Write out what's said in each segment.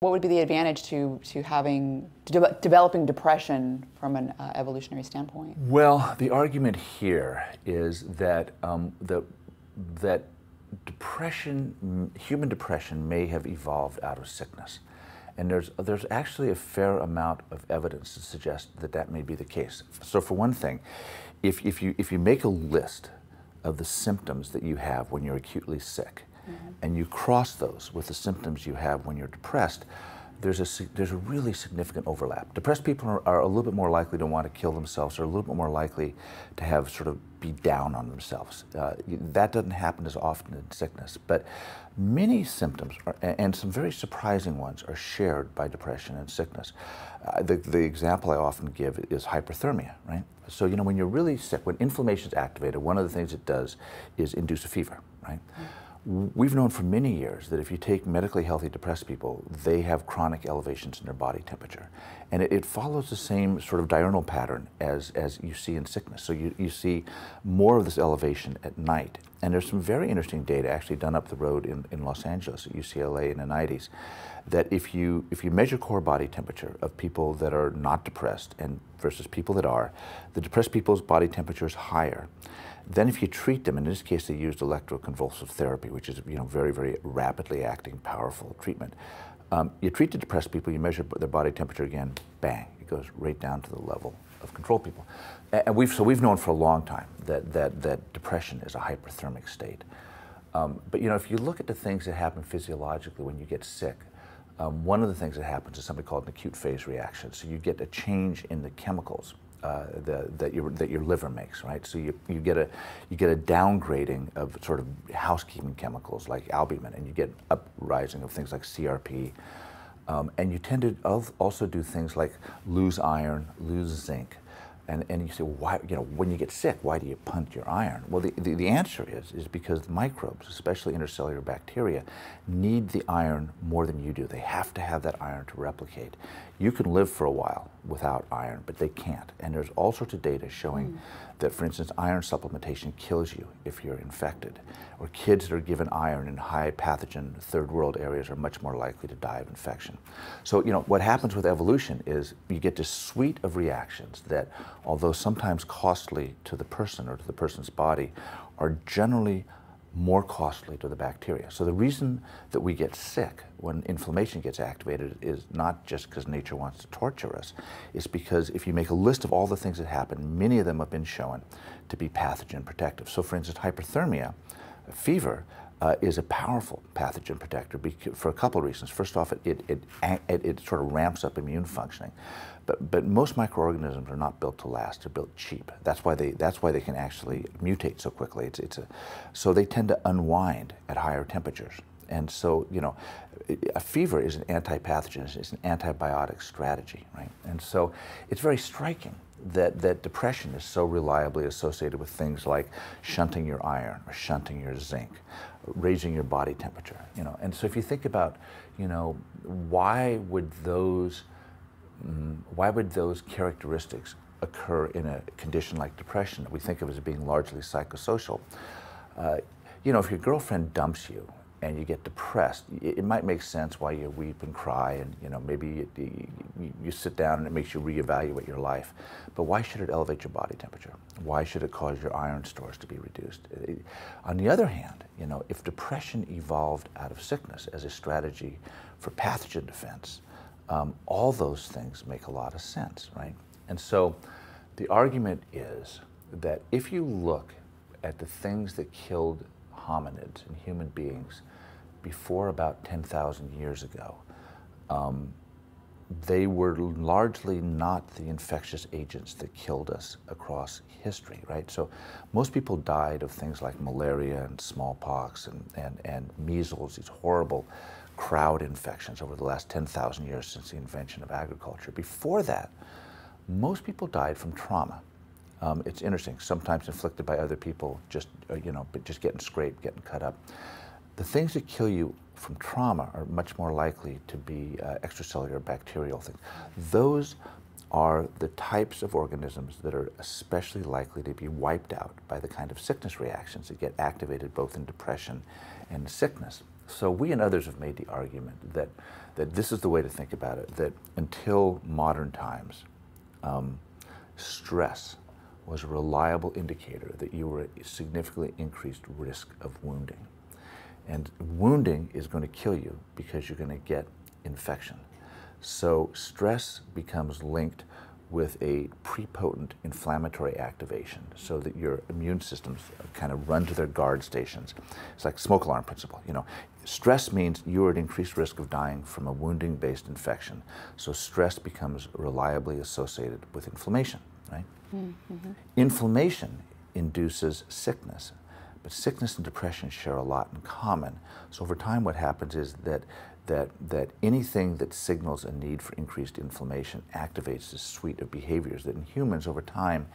What would be the advantage to, to having to de developing depression from an uh, evolutionary standpoint? Well, the argument here is that um, the, that depression, human depression, may have evolved out of sickness, and there's there's actually a fair amount of evidence to suggest that that may be the case. So, for one thing, if if you if you make a list of the symptoms that you have when you're acutely sick, mm-hmm. and you cross those with the symptoms you have when you're depressed, there's a, there's a really significant overlap. Depressed people are, are, a little bit more likely to want to kill themselves, or a little bit more likely to have sort of be down on themselves. Uh, that doesn't happen as often in sickness, but many symptoms, are, and some very surprising ones, are shared by depression and sickness. Uh, the, the example I often give is hyperthermia, right? So, you know, when you're really sick, when inflammation is activated, one of the things it does is induce a fever, right? Mm-hmm we've known for many years that if you take medically healthy depressed people, they have chronic elevations in their body temperature. And it, it, follows the same sort of diurnal pattern as, as you see in sickness. So you, you see more of this elevation at night. And there's some very interesting data actually done up the road in, in Los Angeles at UCLA in the 90s that if you, if you measure core body temperature of people that are not depressed and versus people that are, the depressed people's body temperature is higher. Then if you treat them, and in this case they used electroconvulsive therapy, which is you know, very, very rapidly acting, powerful treatment. Um, you treat the depressed people, you measure their body temperature again, bang, it goes right down to the level of control people. And we've, so we've known for a long time that, that, that depression is a hyperthermic state. Um, but you know, if you look at the things that happen physiologically when you get sick, um, one of the things that happens is something called an acute phase reaction. So you get a change in the chemicals uh, the, that your that your liver makes, right? So you, you get a you get a downgrading of sort of housekeeping chemicals like albumin, and you get uprising of things like CRP, um, and you tend to also do things like lose iron, lose zinc, and, and you say, well, why, you know, when you get sick, why do you punt your iron? Well, the, the, the, answer is, is because the microbes, especially intercellular bacteria, need the iron more than you do. They have to have that iron to replicate. You can live for a while without iron, but they can't. And there's all sorts of data showing mm. that, for instance, iron supplementation kills you if you're infected. Or kids that are given iron in high pathogen third world areas are much more likely to die of infection. So, you know, what happens with evolution is you get this suite of reactions that, although sometimes costly to the person or to the person's body, are generally more costly to the bacteria. So the reason that we get sick when inflammation gets activated is not just because nature wants to torture us. It's because if you make a list of all the things that happen, many of them have been shown to be pathogen protective. So for instance, hyperthermia, fever, uh, is a powerful pathogen protector for a couple of reasons. First off, it, it, it, it, sort of ramps up immune functioning. But, but most microorganisms are not built to last. They're built cheap. That's why they, that's why they can actually mutate so quickly. It's, it's a, so they tend to unwind at higher temperatures. And so, you know, a fever is an anti-pathogen, it's an antibiotic strategy, right? And so it's very striking that, that depression is so reliably associated with things like shunting your iron or shunting your zinc, raising your body temperature, you know. And so if you think about, you know, why would those Mm, why would those characteristics occur in a condition like depression that we think of as being largely psychosocial? Uh, you know, if your girlfriend dumps you and you get depressed, it, it, might make sense why you weep and cry and, you know, maybe you, you, you sit down and it makes you reevaluate your life. But why should it elevate your body temperature? Why should it cause your iron stores to be reduced? It, on the other hand, you know, if depression evolved out of sickness as a strategy for pathogen defense, um, all those things make a lot of sense, right? And so the argument is that if you look at the things that killed hominids and human beings before about 10,000 years ago, um, they were largely not the infectious agents that killed us across history, right? So most people died of things like malaria and smallpox and, and, and measles, these horrible crowd infections over the last 10,000 years since the invention of agriculture. Before that, most people died from trauma. Um, it's interesting, sometimes inflicted by other people, just, uh, you know, but just getting scraped, getting cut up. The things that kill you from trauma are much more likely to be uh, extracellular bacterial things. Those are the types of organisms that are especially likely to be wiped out by the kind of sickness reactions that get activated both in depression and sickness. So we and others have made the argument that, that this is the way to think about it, that until modern times, um, stress was a reliable indicator that you were at significantly increased risk of wounding. And wounding is going to kill you because you're going to get infection. So stress becomes linked with a prepotent inflammatory activation so that your immune systems kind of run to their guard stations. It's like smoke alarm principle, you know. Stress means you're at increased risk of dying from a wounding based infection. So stress becomes reliably associated with inflammation, right? Mm-hmm. Inflammation induces sickness. But sickness and depression share a lot in common. So over time what happens is that that, that anything that signals a need for increased inflammation activates this suite of behaviors that in humans over time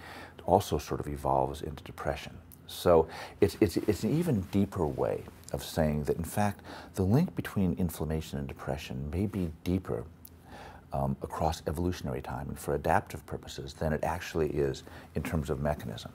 also sort of evolves into depression. So it's, it's, it's an even deeper way of saying that in fact the link between inflammation and depression may be deeper um, across evolutionary time and for adaptive purposes than it actually is in terms of mechanism.